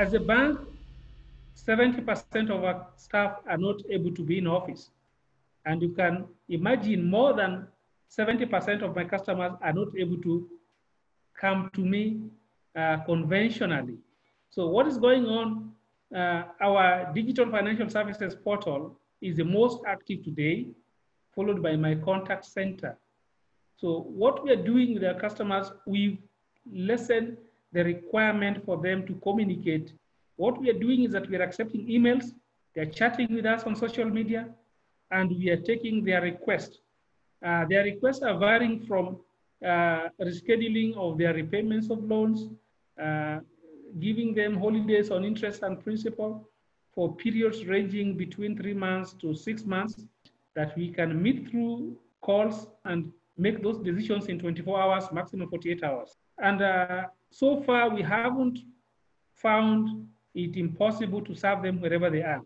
as a bank, 70% of our staff are not able to be in office. And you can imagine more than 70% of my customers are not able to come to me uh, conventionally. So what is going on? Uh, our digital financial services portal is the most active today, followed by my contact center. So what we are doing with our customers, we've the requirement for them to communicate. What we are doing is that we are accepting emails, they're chatting with us on social media, and we are taking their requests. Uh, their requests are varying from uh, rescheduling of their repayments of loans, uh, giving them holidays on interest and principal for periods ranging between three months to six months that we can meet through calls and make those decisions in 24 hours, maximum 48 hours. And uh, so far, we haven't found it impossible to serve them wherever they are.